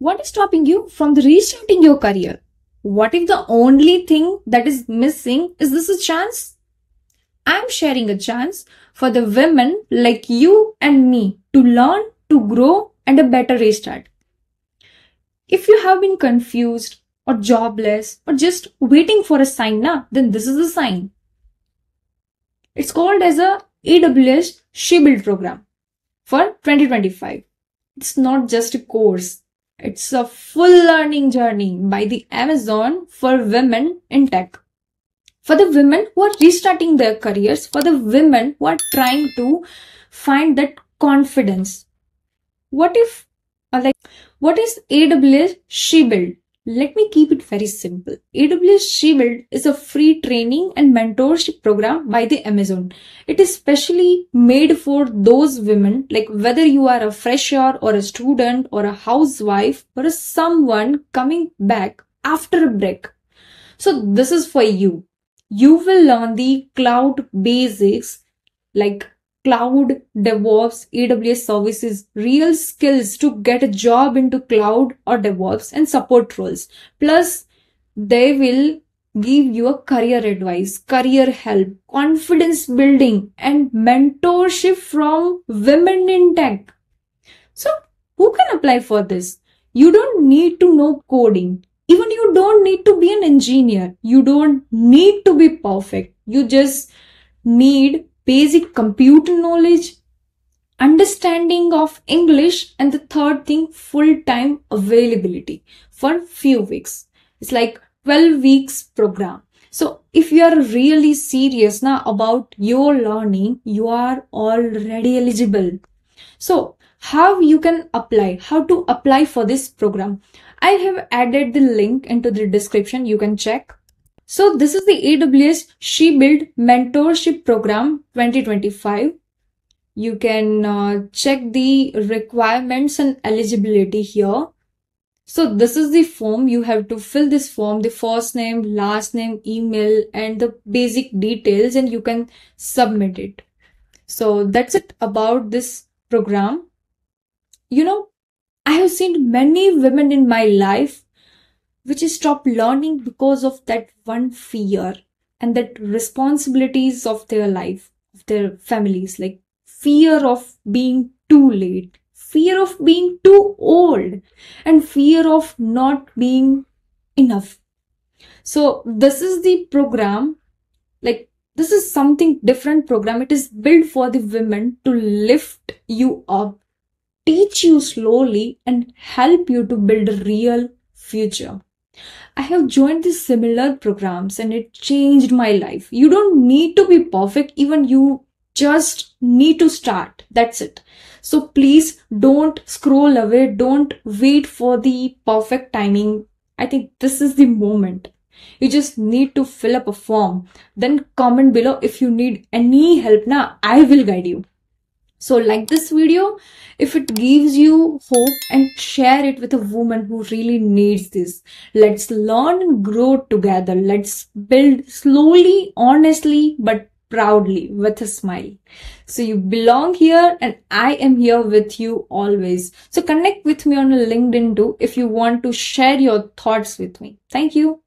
What is stopping you from the restarting your career? What if the only thing that is missing is this a chance? I'm sharing a chance for the women like you and me to learn, to grow, and a better restart. If you have been confused or jobless or just waiting for a sign now, then this is a sign. It's called as a AWS She Build program for 2025. It's not just a course. It's a full learning journey by the Amazon for women in tech. For the women who are restarting their careers, for the women who are trying to find that confidence. What if, uh, like, what is AWS She Build? Let me keep it very simple. AWS She Build is a free training and mentorship program by the Amazon. It is specially made for those women, like whether you are a fresher or a student or a housewife or a someone coming back after a break. So this is for you. You will learn the cloud basics like cloud, DevOps, AWS services, real skills to get a job into cloud or DevOps and support roles. Plus, they will give you a career advice, career help, confidence building, and mentorship from women in tech. So, who can apply for this? You don't need to know coding. Even you don't need to be an engineer. You don't need to be perfect. You just need basic computer knowledge, understanding of English, and the third thing, full-time availability for few weeks. It's like 12 weeks program. So if you are really serious now about your learning, you are already eligible. So how you can apply, how to apply for this program. I have added the link into the description. You can check. So this is the AWS She Build Mentorship Program 2025. You can uh, check the requirements and eligibility here. So this is the form. You have to fill this form, the first name, last name, email, and the basic details, and you can submit it. So that's it about this program. You know, I have seen many women in my life which is stop learning because of that one fear and that responsibilities of their life, of their families, like fear of being too late, fear of being too old, and fear of not being enough. So this is the program, like this is something different program. It is built for the women to lift you up, teach you slowly and help you to build a real future. I have joined these similar programs and it changed my life. You don't need to be perfect, even you just need to start. That's it. So please don't scroll away. Don't wait for the perfect timing. I think this is the moment. You just need to fill up a form. Then comment below if you need any help. Now I will guide you. So like this video if it gives you hope and share it with a woman who really needs this. Let's learn and grow together. Let's build slowly, honestly, but proudly with a smile. So you belong here and I am here with you always. So connect with me on LinkedIn too if you want to share your thoughts with me. Thank you.